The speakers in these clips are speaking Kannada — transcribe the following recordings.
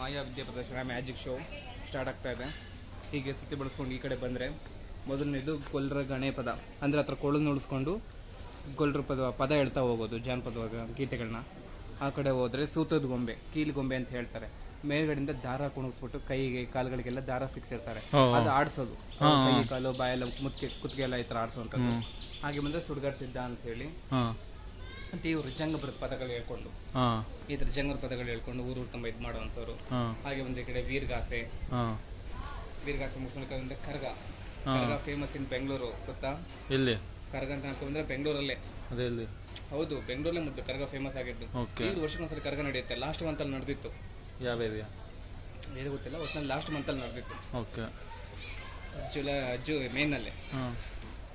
ಮಾಯಾ ವಿದ್ಯಾ ಪ್ರದರ್ಶನ ಮ್ಯಾಜಿಕ್ ಶೋ ಸ್ಟಾರ್ಟ್ ಆಗ್ತಾ ಇದೆ. ಹೀಗೆ ಸುತ್ತಿ ಬಳಸ್ಕೊಂಡು ಈ ಕಡೆ ಬಂದರೆ ಮೊದಲನೇದು ಗೊಲ್ರ ಗಣೆ ಪದ. ಅಂದರೆ ಹತ್ರ ಉಳ್ಸ್ಕೊಂಡು ನುಡಿಸ್ಕೊಂಡು ಗೊಲ್ರ ಪದ ಪದ ಹೇಳ್ತಾ ಹೋಗೋದು ಜಾನಪದ ಗೀತೆಗಳನ್ನ ಆ ಕಡೆ ಹೋದ್ರೆ ಸೂತದ ಗೊಂಬೆ ಕೀಲ್ ಗೊಂಬೆ ಅಂತ ಹೇಳ್ತಾರೆ. ಮೇಲ್ಗಡೆಯಿಂದ ದಾರ ಕುಣಿಸ್ಬಿಟ್ಟು ಕೈಗೆ ಕಾಲುಗಳಿಗೆಲ್ಲ ದಾರ ಫಿಕ್ಸ್ ಇರ್ತಾರೆ ಅದು ಆಡಿಸೋದು. ಕೈ ಕಾಲು ಬಾಯೆಲ್ಲ ಮುತ್ಕೆ ಕುತ್ತಿಗೆ ಎಲ್ಲ ಈ ತರ ಆಡಿಸೋಂಥದ್ದು. ಹಾಗೆ ಬಂದ್ರೆ ಸುಡ್ಗಾಡ್ ಸಿದ್ಧ ಅಂತ ಹೇಳಿ ಅಂತ ಇವರು ಜಂಗಬರದ ಪದಗಳು ಹೇಳ್ಕೊಂಡು ಈ ತರ ಜಂಗರ ಪದಗಳು ಹೇಳ್ಕೊಂಡು ಊರು ತುಂಬ ಇದು ಮಾಡುವಂಥವ್ರು. ಹಾಗೆ ಒಂದೇ ಕಡೆ ವೀರ್ಗಾಸೆ. ವೀರ್ಗಾಸೆ ಮುಗಿಸ್ಕೊಂಡು ಕರ್ಗ. ಕರ್ಗ ಫೇಮಸ್ ಇನ್ ಬೆಂಗಳೂರು ಗೊತ್ತಾ? ಇಲ್ಲಿ ಕರ್ಗ ಅಂತ ಅನ್ಕೊಂಡ್ರೆ ಬೆಂಗಳೂರಲ್ಲೇ. ಅದೇ ಇಲ್ಲಿ ಹೌದು ಬೆಂಗಳೂರಲ್ಲೇ ಮುದ್ದು ಕರ್ಗ ಫೇಮಸ್ ಆಗಿದ್ದು. ಐದು ವರ್ಷಕ್ಕೊಂದ್ಸಲ ಕರ್ಗ ನಡೆಯುತ್ತೆ ಲಾಸ್ಟ್ ಮಂತ್ ಅಲ್ಲಿ ನಡೆದಿತ್ತು. ಯಾವ ಏರಿಯಾ ಏನು ಗೊತ್ತಿಲ್ಲ ಒಟ್ಟಿನಲ್ಲಿ ಲಾಸ್ಟ್ ಮಂತ್ ಅಲ್ಲಿ ನಡೆದಿತ್ತು. ಓಕೆ. ಜುಲೈ ಜೂ ಮೇನಲ್ಲಿ. ಹಾ.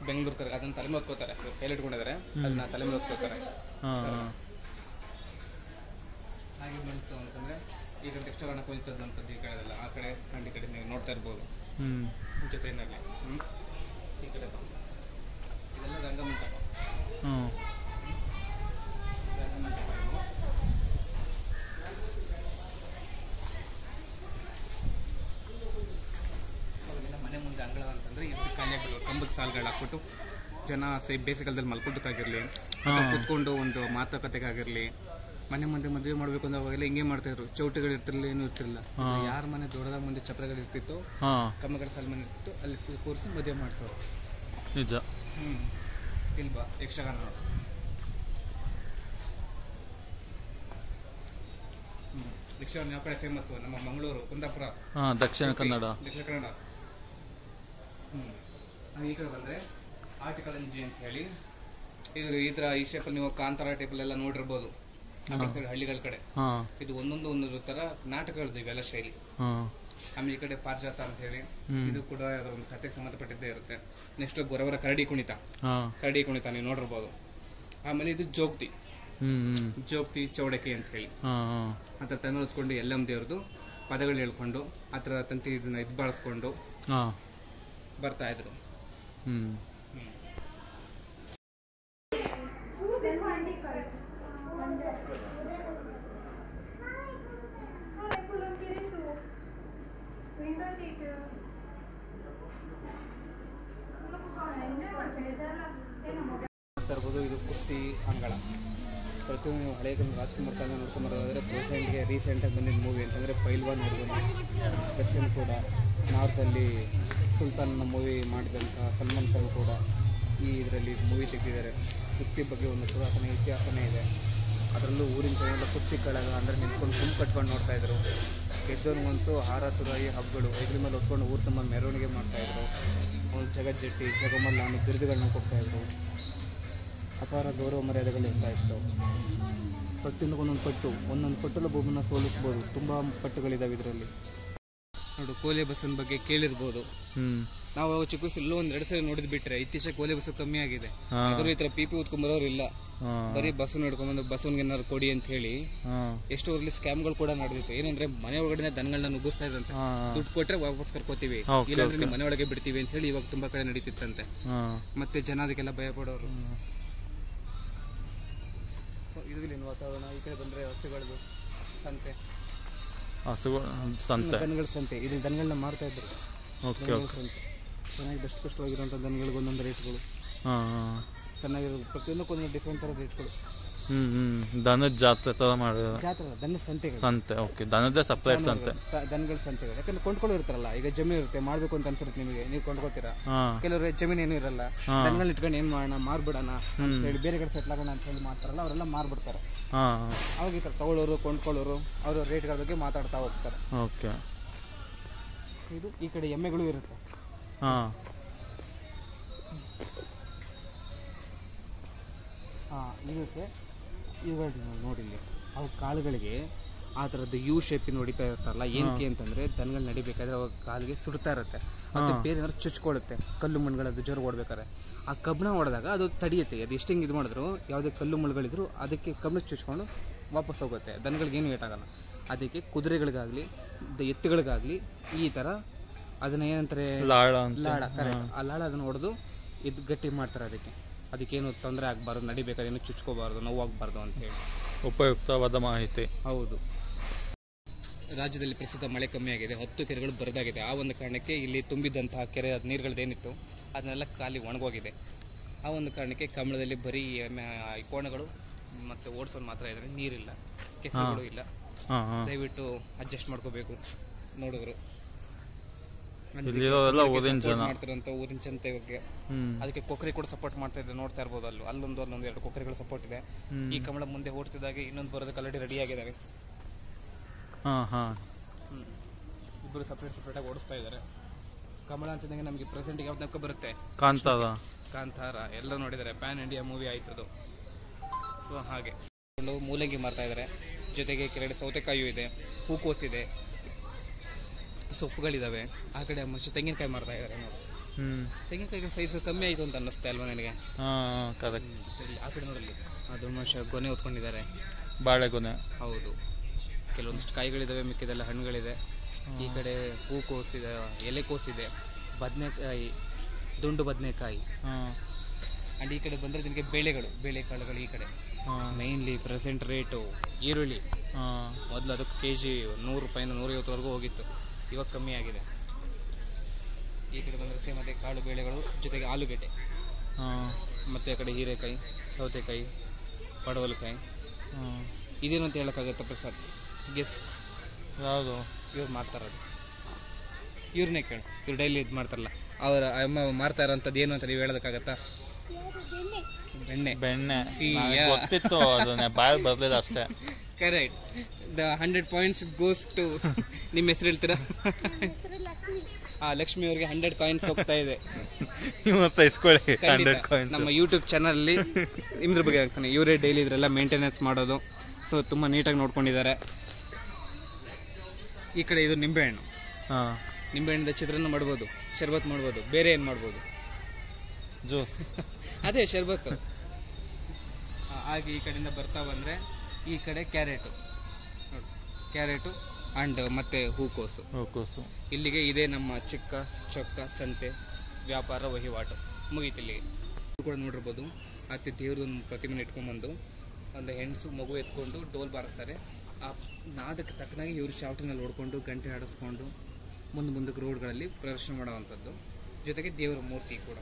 ಬೆಂಗಳೂರು ಕರ್ಗ ಅದನ್ನ ತಲೆ ಮೇಲೆ ಹೊತ್ಕೋತಾರೆ ಕೈಲಿ ಇಟ್ಕೊಂಡಿದ್ದಾರೆ ಅದನ್ನ ತಲೆ ಹಾ ಹಾಗೆ ಬಂತು ಅಂತಂದ್ರೆ ಈಗ ಯಕ್ಷಗಾನ ಕುಳಿತದಂಥದ್ದು ಈ ಕಡೆ ಆ ಕಡೆ ಕಂಡಿ ಕಡೆ ನೀವು ನೋಡ್ತಾ ಇರ್ಬೋದು. ಹ್ಮ್. ಈ ಕಡೆ. ಇದೆಲ್ಲ ರಂಗಮಂಟಪ. ಸಾಲುಗಳು ಹಾಕ್ಬಿಟ್ಟು ಜನ ಸೇ ಬೇಸಿಗೆಲ್ದಲ್ಲಿ ಮಲ್ಕೊಟ್ಟಕ್ಕಾಗಿರ್ಲಿ ಅಥವಾ ಕುತ್ಕೊಂಡು ಒಂದು ಮಾತುಕತೆಗಾಗಿರ್ಲಿ ಮನೆ ಮುಂದೆ ಮದುವೆ ಮಾಡ್ಬೇಕು ಅಂದ್ರೆ ಅವಾಗೆಲ್ಲ ಹಿಂಗೆ ಮಾಡ್ತಾ ಇದ್ರು. ಚೌಟಿಗಳು ಇರ್ತಿರ್ಲಿಲ್ಲ ಏನು ಇರ್ತಿರ್ಲಿಲ್ಲ. ಯಾರ ಮನೆ ದೊಡ್ಡದಾಗ ಮುಂದೆ ಚಪ್ರಗಳು ಇರ್ತಿತ್ತು ಕಮ್ಮಗಳ ಸಾಲ ಮನೆ ಇರ್ತಿತ್ತು ಅಲ್ಲಿ ಕೂರಿಸಿ ಮದುವೆ ಮಾಡಿಸೋರು. ನಿಜ. ಹ್ಮ್. ಇಲ್ವಾ ಯಕ್ಷಗಾನ. ಯಕ್ಷಗಾನ ಯಾವ ಕಡೆ ಫೇಮಸ್ ನಮ್ಮ ಮಂಗಳೂರು ಕುಂದಾಪುರ. ದಕ್ಷಿಣ ಕನ್ನಡ. ದಕ್ಷಿಣ ಕನ್ನಡ. ಹ್ಮ್. ಈ ಕಡೆ ಆರ್ಟಿಕಲ್ ಆಟಿಕಳಂಜಿ ಅಂತ ಹೇಳಿ ಇದು ಈ ತರ ಈ ಶೇಪಲ್ಲಿ ನೀವು ಕಾಂತಾರ ಟೈಪಲ್ಲೆಲ್ಲ ನೋಡಿರ್ಬೋದು. ಹಳ್ಳಿಗಳ ಕಡೆ. ಇದು ಒಂದೊಂದು ಒಂದೊಂದು ತರ ನಾಟಕಗಳದ್ದು ಇವೆಲ್ಲ ಶೈಲಿ. ಆಮೇಲೆ ಈ ಕಡೆ ಪಾರ್ಜಾತ ಅಂತ ಹೇಳಿ ಇದು ಕೂಡ ಅದರ ಒಂದು ಕಥೆಗೆ ಸಂಬಂಧಪಟ್ಟಿದ್ದೇ ಇರುತ್ತೆ. ನೆಕ್ಸ್ಟ್ ಗೊರವರ ಕರಡಿ ಕುಣಿತ. ಕರಡಿ ಕುಣಿತ ನೀವು ನೋಡಿರ್ಬೋದು. ಆಮೇಲೆ ಇದು ಜೋಗ್ತಿ. ಜೋಗ್ತಿ ಚೌಡಕಿ ಅಂತ ಹೇಳಿ. ಅಂತ ತನ್ನ ಹೊತ್ಕೊಂಡು ಎಲ್ಲಮ್ ದೇವ್ರದ್ದು ಪದಗಳು ಹೇಳ್ಕೊಂಡು ಆ ಥರ ತಂತಿ ಇದನ್ನ ಇದು ಬಳಸ್ಕೊಂಡು ಬರ್ತಾ ಇದ್ರು. ಇರ್ಬೋದು ಇದು ಕುಸ್ತಿ ಅಂಗಳ. ಪ್ರತಿಯೊಂದು ಹಳೆ ರಾಜ್ಕುಮಾರ್ ಕಾಲ ನೋಡ್ಕೊಂಬರೋದಾದ್ರೆ ಪ್ರೆಸೆಂಟ್ಗೆ ರೀಸೆಂಟಾಗಿ ಬಂದಿದ್ದ ಮೂವಿ ಅಂತಂದರೆ ಪೈಲ್ವಾನ್ ನೋಡ್ಬೋದು ದರ್ಶನ್ ಕೂಡ ನಾರ್ತಲ್ಲಿ ಸುಲ್ತಾನ್ ಮೂವಿ ಮಾಡಿದಂಥ ಸಲ್ಮಾನ್ ಖಾನ್ ಕೂಡ ಈ ಇದರಲ್ಲಿ ಮೂವಿ ತೆಗೆದಿದ್ದಾರೆ. ಕುಸ್ತಿ ಬಗ್ಗೆ ಒಂದು ಪುರಾತನ ಇತಿಹಾಸನೇ ಇದೆ. ಅದರಲ್ಲೂ ಊರಿನ ಜನ ಕುಸ್ತಿ ಕಳೆದ ಅಂದರೆ ನಿಂತ್ಕೊಂಡು ಗುಂಪು ಕಟ್ಕೊಂಡು ನೋಡ್ತಾ ಇದ್ರು. ಗೆದ್ದವ್ರಿಗಂತೂ ಹಾರ ತುರಾಯಿ ಹಬ್ಬಗಳು ಹೆಗಲ ಮೇಲೆ ಹೊತ್ಕೊಂಡು ಊರು ತುಂಬ ಮೆರವಣಿಗೆ ಮಾಡ್ತಾಯಿದ್ರು ಒಂದು ಜಗಜ್ಜಟ್ಟಿ, ಜಗಮಲ್ಲ ಅನ್ನೋ ಬಿರುದುಗಳನ್ನ ಕೊಡ್ತಾಯಿದ್ರು ಅಪಾರ ಗೌರವ ಮರ್ಯಾದೆಗಳು ಇರ್ತಾ ಇತ್ತು. ಪ್ರತಿಯೊಂದು ಒಂದೊಂದು ಪಟ್ಟು ಒಂದೊಂದು ಪಟ್ಟಲು ಒಬ್ಬೊಬ್ಬನ ಸೋಲಿಸ್ಬೋದು. ತುಂಬ ಪಟ್ಟುಗಳಿದ್ದಾವೆ ಇದರಲ್ಲಿ. ನೋಡು ಕೋಲೆ ಬಸ್ಸನ್ ಬಗ್ಗೆ ಕೇಳಿರ್ಬೋದು. ನಾವು ಚಿಕ್ಕ ಎಲ್ಲೋ ಒಂದ್ ಎರಡು ಸಲ ನೋಡಿದ್ ಬಿಟ್ರೆ ಇತ್ತೀಚೆಗೆ ಕೋಲೆ ಬಸ್ಸು ಕಮ್ಮಿ ಆಗಿದೆ. ಹಾ. ಪಿಪಿ ಈ ತರ ಉತ್ಕೊಂಬರೋರು ಇಲ್ಲ. ಬರೀ ಬಸ್ ನೋಡ್ಕೊಂಬಂದು ಬಸ್ಸನ್ಗೆ ಏನಾದ್ರು ಕೊಡಿ ಅಂತ ಹೇಳಿ ಎಷ್ಟು ಊರಲ್ಲಿ ಸ್ಕ್ಯಾಮ್ಗಳು ಕೂಡ ನಡೆದಿತ್ತು. ಏನಂದ್ರೆ ಮನೆ ಒಳಗಡೆ ದನಗಳನ್ನ ನುಗ್ಗಿಸ್ತಾ ಇದ್ರಂತೆ. ಹಾ. ದುಡ್ಡು ಕೊಟ್ರೆ ವಾಪಸ್ ಕರ್ಕೋತೀವಿ. ಇಲ್ಲಾಂದ್ರೆ ನಿಮ್ಮ ಮನೆ ಒಳಗೆ ಬಿಡ್ತೀವಿ ಅಂತ ಹೇಳಿ ಇವಾಗ ತುಂಬಾ ಕಡೆ ನಡೀತಿತ್ತಂತೆ. ಮತ್ತೆ ಜನ ಅದಕ್ಕೆಲ್ಲ ಭಯ ಪಡೋರು. ಇದು ವಾತಾವರಣ. ಈ ಕಡೆ ಬಂದ್ರೆ ಹಸುಗಳದು ಸಂತೆ. ಹಸುಗಳು ಸಂತೆ. ದನಗಳ ಸಂತೆ. ಇಲ್ಲಿ ದನಗಳನ್ನ ಮಾರ್ತಾ ಇದ್ರು ಓಕೆ ಓಕೆ. ಸಂತೆ. ಚೆನ್ನಾಗಿ ಬೆಸ್ಟ್ ಕಷ್ಟವಾಗಿರೋಂಥ ದನಗಳಿಗೆ ಒಂದೊಂದು ರೇಟ್ಗಳು. ಹಾ ಚೆನ್ನಾಗಿರೋ ಪ್ರತಿಯೊಂದಕ್ಕೂ ಒಂದೊಂದು ಡಿಫ್ರೆಂಟ್ ಥರ ರೇಟ್ಗಳು. ಹ್ಮ್ ಹ್ಮ್. ದನದ ಜಾತ್ರೆ ತರ ಮಾಡಿದ ಜಾತ್ರೆ ದನ ಸಂತೆಗಳು. ಸಂತೆ ಓಕೆ. ದನದ ಸಪ್ರೇಟ್ ಸಂತೆ. ಸ- ದನಗಳ ಸಂತೆ ಯಾಕಂದ್ರೆ ಕೊಂಡ್ಕೊಳ್ಳೋ ಇರ್ತಾರಲ್ಲ ಈಗ ಜಮೀನು ಇರುತ್ತೆ ಮಾಡ್ಬೇಕು ಅಂತ ಅನ್ಸುತ್ತೆ ನಿಮಗೆ. ನೀವು ಕೊಂಡ್ಕೊತೀರಾ? ಹಾ. ಕೆಲವರು ಜಮೀನು ಏನೂ ಇರಲ್ಲ. ದನಗಳನ್ನ ಇಟ್ಕೊಂಡು ಏನ್ ಮಾಡೋಣ ಮಾರ್ಬಿಡೋಣ ಅಂತ ಹೇಳಿ ಬೇರೆ ಕಡೆ ಸೆಟ್ಲ್ ಆಗೋಣ ಅಂತ ಹೇಳಿ ಮಾಡ್ತಾರಲ್ಲ ಅವರೆಲ್ಲ ಮಾರ್ಬಿಡ್ತಾರೆ. ಅವಾಗ ಈ ಥರ ತಗೊಳ್ಳೋರು ಕೊಂಡ್ಕೊಳ್ಳೋರು ಅವರ ರೇಟ್ಗಳ ಬಗ್ಗೆ ಮಾತಾಡ್ತಾ ಹೋಗ್ತಾರೆ. ಓಕೆ. ಇದು ಈ ಕಡೆ ಎಮ್ಮೆಗಳು ಇರುತ್ತೆ. ಹಾ. ಹಾಂ ಇದಕ್ಕೆ ಇವುಗಳು ನೋಡಿ ಇಲ್ಲಿ. ಅವು ಕಾಳುಗಳಿಗೆ ಆ ಥರದ್ದು ಯು ಶೇಪಿನ ಹೊಡಿತಾ ಇರ್ತಾರಲ್ಲ ಏನಕ್ಕೆ ಅಂತಂದ್ರೆ ದನಗಳು ನಡಿಬೇಕಾದ್ರೆ ಅವಾಗ ಕಾಲಿಗೆ ಸುಡ್ತಾ ಇರುತ್ತೆ. ಅದು ಬೇರೆ ಏನಾದ್ರು ಚುಚ್ಕೊಳ್ಳುತ್ತೆ ಕಲ್ಲು ಮಣ್ಣುಗಳದ್ದು ಜೋರು ಓಡ್ಬೇಕಾದ್ರೆ. ಆ ಕಬ್ಬಣ ಹೊಡೆದಾಗ ಅದು ತಡಿಯುತ್ತೆ. ಅದು ಎಷ್ಟು ಹಿಂಗೆ ಇದು ಮಾಡಿದ್ರು ಯಾವುದೇ ಕಲ್ಲು ಮುಳ್ಳುಗಳಿದ್ರು ಅದಕ್ಕೆ ಕಬ್ಬಣ ಚುಚ್ಕೊಂಡು ವಾಪಸ್ ಹೋಗುತ್ತೆ. ದನಗಳಿಗೆ ಏನು ಏಟಾಗಲ್ಲ ಅದಕ್ಕೆ ಕುದುರೆಗಳಿಗಾಗಲಿ ಎತ್ತುಗಳಿಗಾಗಲಿ ಈ ಥರ ಅದನ್ನ ಏನಂತಾರೆ? ಲಾಳ ಲಾಳ ಕರೆಕ್ಟ್ ಆ ಲಾಳ ಅದನ್ನ ಹೊಡೆದು ಇದು ಗಟ್ಟಿ ಮಾಡ್ತಾರೆ ಅದಕ್ಕೆ. ಅದಕ್ಕೇನು ತೊಂದರೆ ಆಗಬಾರ್ದು ನಡಿಬೇಕಾದ್ರೆ ಏನು ಚುಚ್ಕೋಬಾರ್ದು ನೋವಾಗಬಾರ್ದು ಅಂತ ಹೇಳಿ. ಉಪಯುಕ್ತವಾದ ಮಾಹಿತಿ. ಹೌದು. ರಾಜ್ಯದಲ್ಲಿ ಪ್ರಸ್ತುತ ಮಳೆ ಕಮ್ಮಿಯಾಗಿದೆ. ಹತ್ತು ಕೆರೆಗಳು ಬರದಾಗಿದೆ. ಆ ಒಂದು ಕಾರಣಕ್ಕೆ ಇಲ್ಲಿ ತುಂಬಿದ್ದಂತಹ ಕೆರೆ ನೀರುಗಳದ್ದೇನಿತ್ತು ಅದನ್ನೆಲ್ಲ ಖಾಲಿ ಒಣಗೋಗಿದೆ. ಆ ಒಂದು ಕಾರಣಕ್ಕೆ ಕಮಲದಲ್ಲಿ ಬರೀ ಈ ಕೋಣಗಳು ಮತ್ತೆ ಓಡಿಸೋದು ಮಾತ್ರ ಇದ್ದಾರೆ ನೀರಿಲ್ಲ ಕೆಸರುಗಳು ಇಲ್ಲ. ದಯವಿಟ್ಟು ಅಡ್ಜಸ್ಟ್ ಮಾಡ್ಕೋಬೇಕು ನೋಡಿದ್ರು ಮಾಡ್ತಾರಂತ ಊರಿನ ಜನತೆ ಬಗ್ಗೆ ಅದಕ್ಕೆ ಕೊಕ್ಕರಿ ಕೂಡ ಸಪೋರ್ಟ್ ಮಾಡ್ತಾ ಇದ್ದಾರೆ ನೋಡ್ತಾ ಇರ್ಬೋದು ಅಲ್ಲೂ. ಅಲ್ಲೊಂದು ಅಲ್ಲೊಂದು ಎರಡು ಕೊಕ್ಕರಿಗಳು ಸಪೋರ್ಟ್ ಇದೆ. ಈ ಕಮಲ ಮುಂದೆ ಓಡ್ತಿದ್ದಾಗ ಇನ್ನೊಂದು ಬರೋದಕ್ಕೆ ಆಲ್ರೆಡಿ ರೆಡಿ ಆಗಿದ್ದಾವೆ. ಇಬ್ಬರು ಸಪ್ರೇಟ್ ಸಪ್ರೇಟ್ ಆಗಿ ಓಡಿಸ್ತಾ ಇದ್ದಾರೆ ಕಮಲ ಅಂತಿದ್ದಂಗೆ ನಮಗೆ ಪ್ರೆಸೆಂಟ್ ಯಾವ್ದು ನಮ್ಗೆ ಬರುತ್ತೆ? ಕಾಂತಾರ. ಕಾಂತಾರ. ಎಲ್ಲ ನೋಡಿದ್ದಾರೆ ಪ್ಯಾನ್ ಇಂಡಿಯಾ ಮೂವಿ ಆಯ್ತದು. ಸೊ ಹಾಗೆ. ಮೂಲಂಗಿ ಮಾರ್ತಾ ಇದ್ದಾರೆ ಜೊತೆಗೆ ಕೆಳಗಡೆ ಸೌತೆಕಾಯಿಯೂ ಇದೆ. ಹೂಕೋಸ್ ಇದೆ. ಸೊಪ್ಪುಗಳಿದಾವೆ. ಆ ಕಡೆ ಮುಂಚೆ ತೆಂಗಿನಕಾಯಿ ಮಾರ್ತಾ ಇದ್ದಾರೆ ನೋಡಿ. ಹ್ಮ್. ತೆಂಗಿನಕಾಯಿ ಸೈಜ್ ಕಮ್ಮಿ ಆಯಿತು ಅಂತ ಅನ್ನಿಸ್ತಾ ಅಲ್ವಾ ನನಗೆ? ಆ ಕಡೆ ನೋಡಲಿ ಅದು ಮನುಷ್ಯ ಗೊನೆ ಹೊತ್ಕೊಂಡಿದ್ದಾರೆ. ಬಾಳೆಗೊನೆ. ಹೌದು. ಕೆಲವೊಂದಿಷ್ಟು ಕಾಯಿಗಳಿದಾವೆ ಮಿಕ್ಕಿದೆಲ್ಲ ಹಣ್ಣುಗಳಿದೆ. ಈ ಕಡೆ ಹೂಕೋಸಿದೆ ಎಲೆಕೋಸಿದೆ ಬದನೆಕಾಯಿ ದುಂಡು ಬದನೆಕಾಯಿ. ಹಾ. ಅಂಡ್ ಈ ಕಡೆ ಬಂದರೆ ನಿಮಗೆ ಬೇಳೆಗಳು ಬೇಳೆಕಾಳುಗಳು ಈ ಕಡೆ. ಮೈನ್ಲಿ ಪ್ರೆಸೆಂಟ್ ರೇಟು ಈರುಳ್ಳಿ. ಮೊದಲು ಅದಕ್ಕೆ ಕೆ ಜಿ ನೂರು ರೂಪಾಯಿಂದ ನೂರೈವತ್ತುವರೆಗೂ ಹೋಗಿತ್ತು. ಇವಾಗ ಕಮ್ಮಿ ಆಗಿದೆ. ಈ ಕಡೆ ಬಂದರೆ ಸೇಮ್ ಅದೇ ಕಾಳು ಬೇಳೆಗಳು ಜೊತೆಗೆ ಆಲೂಗೆಡ್ಡೆ. ಮತ್ತು ಆ ಕಡೆ ಹೀರೆಕಾಯಿ ಸೌತೆಕಾಯಿ ಪಡವಲಕಾಯಿ. ಇದೇನು ಅಂತ ಹೇಳೋಕ್ಕಾಗತ್ತೆ ಪ್ರಸಾದ್? ಗೆಸ್ ಯಾವುದು? ಇವ್ರು ಮಾಡ್ತಾರದು ಇವ್ರನ್ನೇ ಕೇಳು. ಇವ್ರು ಡೈಲಿ ಇದು ಮಾಡ್ತಾರಲ್ಲ. ಅವ್ರ ಅಮ್ಮ ಮಾರ್ತಾ ಇರೋಂಥದ್ದು ಏನು ಅಂತ ನೀವು ಹೇಳೋದಕ್ಕಾಗತ್ತಾ? ಬೆಣ್ಣೆ. ಬೆಣ್ಣೆ. ಗೊತ್ತಿತ್ತು ಅದನ್ನೇ. ಬಾಯ್ ಬರ್ಲಿಲ್ಲ ಅಷ್ಟೇ. Correct the hundred points goes to ನಿಮ್ಮ ಹೆಸರು ಹೇಳ್ತೀರಾ? ಆ ಲಕ್ಷ್ಮಿ ಅವರಿಗೆ ಹಂಡ್ರೆಡ್ ಕಾಯಿನ್ಸ್ ಹೋಗ್ತಾ ಇದೆ. ಇವತ್ತು ಇಸ್ಕೊಳ್ಳಿ ಖಂಡಿತ. ಹಂಡ್ರೆಡ್ ಕಾಯಿನ್ಸ್ ನಮ್ಮ ಯೂಟ್ಯೂಬ್ ಚಾನಲ್ ಅಲ್ಲಿ ನಿಮ್ದ್ರ ಬಗ್ಗೆ ಆಗ್ತಾನೆ. ಇವರೇ ಡೈಲಿ ಇದ್ರೆಲ್ಲ ಮೇಂಟೆನೆನ್ಸ್ ಮಾಡೋದು. ಸೊ ತುಂಬಾ ನೀಟಾಗಿ ನೋಡ್ಕೊಂಡಿದ್ದಾರೆ. ಈ ಕಡೆ ಇದು ನಿಂಬೆಹಣ್ಣು. ಹಾ. ನಿಂಬೆಹಣ್ಣಿಂದ ಚಿತ್ರಾನ್ನ ಮಾಡ್ಬೋದು ಶರ್ಬತ್ ಮಾಡ್ಬೋದು ಬೇರೆ ಏನು ಮಾಡ್ಬೋದು? ಜ್ಯೂಸ್ ಅದೇ ಶರ್ಬತ್ತು. ಆಗಿ ಹಾಗೆ ಈ ಕಡೆಯಿಂದ ಬರ್ತಾ ಬಂದರೆ ಈ ಕಡೆ ಕ್ಯಾರೆಟು. ನೋಡಿ ಕ್ಯಾರೆಟು ಆ್ಯಂಡ್ ಮತ್ತೆ ಹೂಕೋಸು. ಹೂಕೋಸು. ಇಲ್ಲಿಗೆ ಇದೇ ನಮ್ಮ ಚಿಕ್ಕ ಚೊಕ್ಕ ಸಂತೆ ವ್ಯಾಪಾರ ವಹಿವಾಟು. ಮುಗೀತು ಇಲ್ಲಿಗೆ ಕೂಡ ನೋಡಿರ್ಬೋದು ಅತಿ ದೇವ್ರದೊಂದು ಪ್ರತಿಮೆ ಇಟ್ಕೊಂಡ್ಬಂದು ಒಂದು ಹೆಣ್ಸು ಮಗು ಎತ್ಕೊಂಡು ಡೋಲ್ ಬಾರಿಸ್ತಾರೆ. ಆ ನಾದಕ್ಕೆ ತಕ್ಕನಾಗಿ ಇವರು ಚಾವಟಿನಲ್ಲಿ ಓಡ್ಕೊಂಡು, ಗಂಟೆ ಆಡಿಸ್ಕೊಂಡು, ಮುಂದೆ ಮುಂದಕ್ಕೆ ರೋಡ್ಗಳಲ್ಲಿ ಪ್ರದರ್ಶನ ಮಾಡುವಂಥದ್ದು. ಜೊತೆಗೆ ದೇವರ ಮೂರ್ತಿ ಕೂಡ.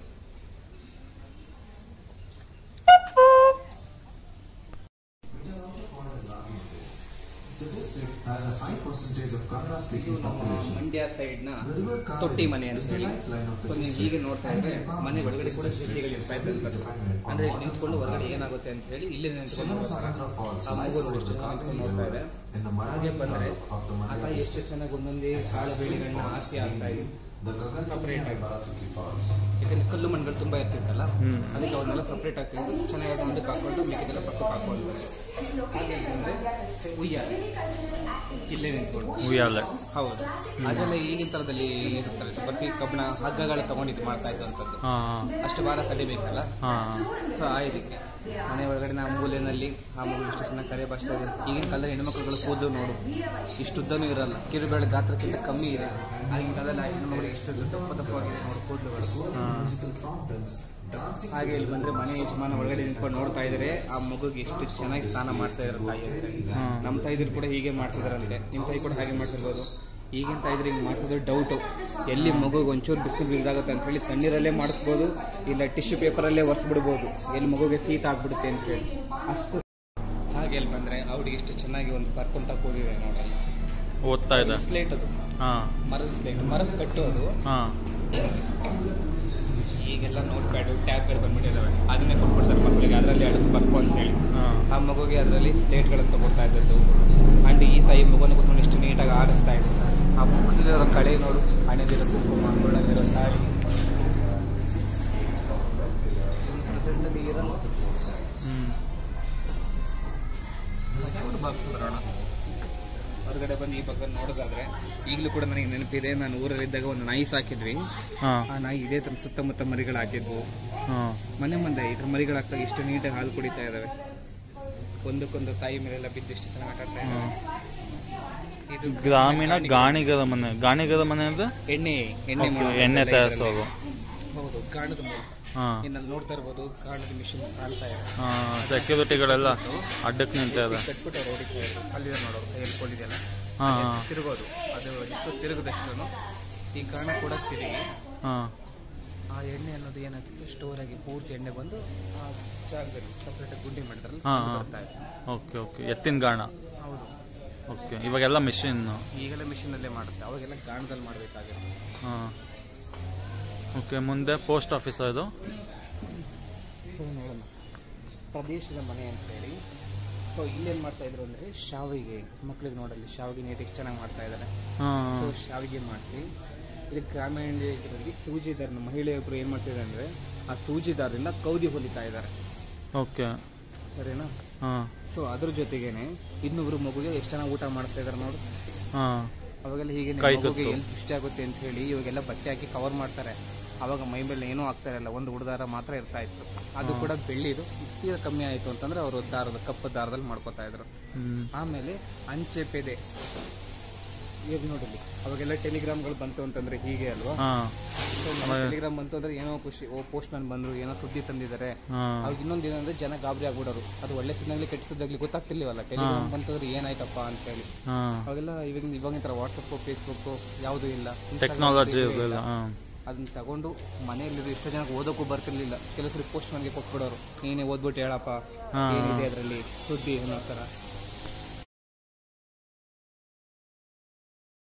Has a high percentage of Kannada speaking population. India ಸೈಡ್ನ ತೊಟ್ಟಿ ಮನೆ ಅಂತ ಹೇಳಿ ಸೊ ನೀವು. ಹೀಗೆ ನೋಡ್ತಾ ಇದ್ರೆ ಮನೆ ಒಳಗಡೆ ಕೂಡ ಕಿಟಕಿಗಳು ಇರ್ತಾ on ಅಂದ್ರೆ water ನಿಂತ್ಕೊಂಡು. ಹೊರಗಡೆ ಏನಾಗುತ್ತೆ ಅಂತ ಹೇಳಿ ಇಲ್ಲೇ ನಿಂತ್ಕೊಂಡು Falls ಆ the ಎಷ್ಟು ನೋಡ್ತಾ ಇದೆ ಹಾಗೆ ಬಂದ್ರೆ taluk of the ಆ ಎಷ್ಟು. ಚೆನ್ನಾಗಿ ಒಂದೊಂದೇ ಕಾಳು ಬೆಳೆಗಳನ್ನ ಹಾಕಿ ಆಗ್ತಾ ಇದೆ The Gagantamani ಆಗಿ. Baratuki ಫಾಲ್ಸ್ ಯಾಕಂದ್ರೆ ಕಲ್ಲು ಮಣ್ಣುಗಳು ತುಂಬಾ ಇರ್ತಿತ್ತಲ್ಲ ಅದಕ್ಕೆ ಅವನ್ನೆಲ್ಲ ಸಪ್ರೇಟ್ ಆಗ್ತಿದ್ದು ಚೆನ್ನಾಗಿ ಒಂದಕ್ಕೆ ಹಾಕೊಂಡು ಮಿಕ್ಕಿದೆಲ್ಲ ಪಕ್ಕಕ್ಕೆ ಹಾಕೊಂಡು ಹಾಗೆ ಉಯ್ಯಾಲೆ. ಇಲ್ಲೇ ನಿಂತ್ಕೊಂಡು. ಉಯ್ಯಾಲೆ. ಹೌದು. ಅದೆಲ್ಲ ಈಗಿನ ಥರದಲ್ಲಿ ಇರ್ತಾರೆ ಪ್ರತಿ ಕಬ್ಬಣ ಹಗ್ಗಗಳ ತಗೊಂಡು ಇದು ಮಾಡ್ತಾ ಇದ್ದಂಥದ್ದು. ಅಷ್ಟು ಭಾರ ತಡಿಬೇಕಲ್ಲ ಹಾ. ಸೊ ಆ ಇದಕ್ಕೆ. ಮನೆ ಒಳಗಡೆ ನಾವು ಮೂಲೆಯಲ್ಲಿ ಆ ಮಗು ಇಷ್ಟು ಚೆನ್ನಾಗಿ ಕರೆ ಭಾಷೆ ಈಗಿನ ಕಾಲದಲ್ಲಿ ಹೆಣ್ಮಕ್ಳುಗಳು ಕೂದಲು ನೋಡು. ಇಷ್ಟು ಉದ್ದನೂ ಇರಲ್ಲ. ಕಿರುಬೇಳೆ ಗಾತ್ರಕ್ಕಿಂತ ಕಮ್ಮಿ ಇದೆ. ಆಗಿನ ಕಾಲದಲ್ಲಿ ಆ ಹೆಣ್ಮಕ್ಳಿಗೆ ಎಷ್ಟು ದಪ್ಪ ದಪ್ಪವಾಗಿದೆ ನೋಡು ಕೂದಲುಗಳು. ಹಾಗೆ ಇಲ್ಲಿ ಬಂದ್ರೆ ಮನೆ ಯಜಮಾನ ಒಳಗಡೆ ನಿಂತ್ಕೊಂಡು ನೋಡ್ತಾ ಇದ್ರೆ ಆ ಮಗುಗೆ ಎಷ್ಟು ಚೆನ್ನಾಗಿ ಸ್ನಾನ ಮಾಡ್ತಾ ಇದ್ದಾರೆ ತಾಯಿ ನಮ್ಮ ತಾಯಿದ್ರು ಕೂಡ ಹೀಗೆ ಮಾಡ್ತಿದಾರಂತೆ ನಿಮ್ಮ ತಾಯಿ ಕೂಡ ಹಾಗೆ ಮಾಡ್ತಿರ್ಬೋದು. ಈಗಿನ ಇದ್ರೆ ಹಿಂಗೆ ಮಾಡಿಸೋದು ಡೌಟು ಎಲ್ಲಿ ಮಗುಗೆ ಒಂಚೂರು ಬಿಸಿಲು ಬಿದ್ದಾಗುತ್ತೆ ಅಂತ ಹೇಳಿ ತಣ್ಣೀರಲ್ಲೇ ಮಾಡಿಸ್ಬೋದು ಇಲ್ಲ ಟಿಶ್ಯೂ ಪೇಪರಲ್ಲೇ ಒರೆಸ್ಬಿಡ್ಬೋದು. ಎಲ್ಲಿ ಮಗುಗೆ ಸೀತ ಆಗ್ಬಿಡುತ್ತೆ ಅಂತ ಹೇಳಿ. ಅಷ್ಟು ಹಾಗೆ ಎಲ್ಲಿ ಬಂದರೆ ಅವ್ರಿಗೆ ಎಷ್ಟು ಚೆನ್ನಾಗಿ ಒಂದು ಬರ್ಕೊಂತ ಕೂದಿದೆ ನೋಡಿ ಓದ್ತಾ ಇದೆ ಸ್ಲೇಟ್ ಅದು. ಹಾಂ. ಮರದ ಸ್ಲೇಟ್ ಮರದ ಕಟ್ಟು ಅದು. ಈಗೆಲ್ಲ ನೋಟ್ ಪ್ಯಾಡು ಟ್ಯಾಬ್ಗಳು ಬಂದ್ಬಿಟ್ಟಿದ್ದಾವೆ ಅದನ್ನೇ ಕೊಟ್ಬಿಡ್ತಾರೆ ಮಕ್ಕಳಿಗೆ. ಅದರಲ್ಲಿ ಅಳಿಸ್ಬಾರ್ಕು ಅಂತ ಹೇಳಿ. ಆ ಮಗುಗೆ ಅದರಲ್ಲಿ ಸ್ಲೇಟ್ಗಳನ್ನು ತಗೊಳ್ತಾ ಇದ್ದದ್ದು. ಆ್ಯಂಡ್ ಈ ತಾಯಿ ಮಗುನ ಕೂತ್ಕೊಂಡು ಇಷ್ಟು ನೀಟಾಗಿ ಆಡಿಸ್ತಾ ಇತ್ತು ಆ ಮುಖದಲ್ಲಿರೋ ಕಳೆ ನೋಡು. ಹಣೆದಿರೋ ಕುಂಕುಮ ಅಂಗಳಲ್ಲಿರೋ ತಾಳಿ. ಬರೋಣ ಹೊರಗಡೆ ಬಂದು ಈ ಪಕ್ಕ ನೋಡೋದಾದ್ರೆ ಈಗಲೂ ಕೂಡ ನನಗೆ ನೆನಪಿದೆ ನಾನು ಊರಲ್ಲಿದ್ದಾಗ ಒಂದು ನಾಯಿ ಸಾಕಿದ್ವಿ. ಆ ನಾಯಿ ಇದೇ ತರ ಸುತ್ತಮುತ್ತ ಮರಿಗಳು ಹಾಕಿದ್ವು ಮನೆ ಮುಂದೆ ಇದ್ರ ಮರಿಗಳಾಗ್ತಾಗ ಎಷ್ಟು ನೀಟಾಗಿ ಹಾಲು ಕುಡಿತಾ ಇದಾವೆ ಒಂದಕ್ಕೊಂದು ತಾಯಿ ಮೇಲೆಲ್ಲ ಬಿದ್ದಿಷ್ಟು ಚೆನ್ನಾಗಿ ಆಟ ಆಡ್ತಾ ಇದು ಗ್ರಾಮೀಣ ಗಾಣಿಗರ ಮನೆ. ಗಾಣಿಗರ ಮನೆ ಅಂದ್ರೆ? ಎಣ್ಣೆ ಎಣ್ಣೆ ಎಣ್ಣೆ ತಯಾರಿಸೋದು. ಹೌದು ಗಾಣದ ಮನೆ ಹಾ. ಇನ್ನು ನೋಡ್ತಾ ಇರ್ಬೋದು ಗಾಣದ ಮಿಷಿನ್ ಕಾಣ್ತಾ ಇದೆ. ಸೆಕ್ಯೂರಿಟಿಗಳೆಲ್ಲ ಅಡ್ಡಕ್ಕೆ ನಿಂತಿದ್ದಾರೆ ಕಟ್ಬಿಟ್ಟು ಅವ್ರು ಹೊಡಿತಾ ಇದ್ರು ಅಲ್ಲಿದೆ ನೋಡೋರು ಹೇಳ್ಕೊಂಡಿದೆಯಲ್ಲ ಅದೇ ತಿರುಗೋದು. ಅದು ಇಷ್ಟು ತಿರುಗದಷ್ಟು ಈ ಗಾಣ ಕೂಡ ತಿರುಗಿ. ಹಾಂ. ಎಣ್ಣೆ ಅನ್ನೋದು ಏನಾಗ್ತದೆ? ಸ್ಟೋರ್ ಆಗಿ ಪೂರ್ತಿ ಎಣ್ಣೆ ಬಂದು ಆ ಜಾಗದಲ್ಲಿ ಸಪ್ರೇಟ್ ಗುಂಡಿ ಮಾಡಿದ್ರಲ್ಲ ಹಾ. ಓಕೆ ಓಕೆ ಎತ್ತಿನ ಗಾಣ. ಹೌದು. ಓಕೆ ಇವಾಗೆಲ್ಲ ಮಿಷಿನ್ ಈಗೆಲ್ಲ ಮಿಷಿನಲ್ಲೇ ಮಾಡುತ್ತೆ. ಅವಾಗೆಲ್ಲ ಗಾಣದಲ್ಲಿ ಮಾಡಬೇಕಾಗಿತ್ತು ಹಾಂ. ಓಕೆ ಮುಂದೆ ಪೋಸ್ಟ್ ಆಫೀಸ್ ಅದು ನೋಡೋಣ. ಪ್ರದೇಶದ ಮನೆ ಅಂತ ಹೇಳಿ. ಸೊ ಇಲ್ಲೇನು ಮಾಡ್ತಾ ಇದ್ರು ಅಂದರೆ ಶಾವಿಗೆ. ಮಕ್ಳಿಗೆ ನೋಡಲ್ಲಿ ಶಾವಿಗೆ ನೀಟಿಗೆ ಚೆನ್ನಾಗಿ ಮಾಡ್ತಾ ಇದ್ದಾರೆ ಸೊ ಶಾವಿಗೆ ಮಾಡಿಸಿ ಇದಕ್ಕೆ ಗ್ರಾಮೀಣ ಇದರಲ್ಲಿ ಸೂಜಿದಾರನ ಮಹಿಳೆಯೊಬ್ಬರು ಏನು ಮಾಡ್ತಿದ್ದಾರೆ ಅಂದರೆ ಆ ಸೂಜಿದಾರರಿಂದ ಕೌದಿ ಹೊಲಿತಾ ಇದ್ದಾರೆ. ಓಕೆ. ಸರಿನಾ? ಹಾಂ. ಸೊ ಅದ್ರ ಜೊತೆಗೇನೆ ಇನ್ನೊಬ್ರು ಮಗುಗೆ ಎಷ್ಟು ಚೆನ್ನಾಗಿ ಊಟ ಮಾಡ್ತಾ ಇದ್ದಾರೆ ನೋಡು. ಹಾಂ. ಅವಾಗೆಲ್ಲ ಹೀಗೆ ಮಗುಗೆ ಎಲ್ಲಿ ದೃಷ್ಟಿ ಆಗುತ್ತೆ ಅಂತ ಹೇಳಿ ಇವಾಗೆಲ್ಲ ಬಟ್ಟೆ ಹಾಕಿ ಕವರ್ ಮಾಡ್ತಾರೆ. ಅವಾಗ ಮೈ ಮೇಲೆ ಏನೂ ಆಗ್ತಾ ಇರಲ್ಲ ಒಂದು ಉಡ್ದಾರ ಮಾತ್ರ ಇರ್ತಾ ಇತ್ತು. ಅದು ಕೂಡ ಬೆಳ್ಳಿದು ತೀರ ಕಮ್ಮಿ ಆಯಿತು ಅಂತಂದ್ರೆ ಅವರು ದಾರದ ಕಪ್ಪು ದಾರದಲ್ಲಿ ಮಾಡ್ಕೋತಾ ಇದ್ರು. ಆಮೇಲೆ ಅಂಚೆ ಪೆದೆ. ಈಗ ನೋಡಿಲ್ಲಿ ಅವಾಗೆಲ್ಲ ಟೆಲಿಗ್ರಾಮ್ಗಳು ಬಂತು ಅಂತಂದ್ರೆ ಹೀಗೆ ಅಲ್ವಾ? ಟೆಲಿಗ್ರಾಮ್ ಬಂತು ಅಂದ್ರೆ ಏನೋ ಖುಷಿ ಓ ಪೋಸ್ಟ್ ಮ್ಯಾನ್ ಬಂದ್ರು ಏನೋ ಸುದ್ದಿ ತಂದಿದ್ದಾರೆ. ಅವಾಗ ಇನ್ನೊಂದು ಏನಂದ್ರೆ ಜನ ಗಾಬರಿ ಆಗ್ಬಿಡೋರು. ಅದು ಒಳ್ಳೆ ಸುದ್ದಾಗ್ಲಿ ಕೆಟ್ಟ ಸುದ್ದಾಗ್ಲಿ ಗೊತ್ತಾಗ್ತಿರ್ಲಿವಲ್ಲ? ಟೆಲಿಗ್ರಾಮ್ ಬಂತಂದ್ರೆ ಏನಾಯ್ತಪ್ಪ ಅಂತ ಹೇಳಿ ಅವಾಗೆಲ್ಲ ಇವಾಗ ಇವಾಗಿನ ವಾಟ್ಸಪ್ಪು ಫೇಸ್ಬುಕ್ ಯಾವುದು ಇಲ್ಲ. ಟೆಕ್ನಾಲಜಿ ಅದನ್ನ ತಗೊಂಡು ಮನೆಯಲ್ಲಿ ಎಷ್ಟೋ ಜನಕ್ಕೆ ಓದೋಕ್ಕೂ ಬರ್ತಿರ್ಲಿಲ್ಲ. ಕೆಲಸರು ಪೋಸ್ಟ್ ಮನ್ಗೆ ಕೊಟ್ಬಿಡೋರು. ನೀನೇ ಓದ್ಬಿಟ್ಟು ಹೇಳಪ್ಪ. ಏನಿದೆ ಅದರಲ್ಲಿ? ಸುದ್ದಿ ಅನ್ನೋ ಥರ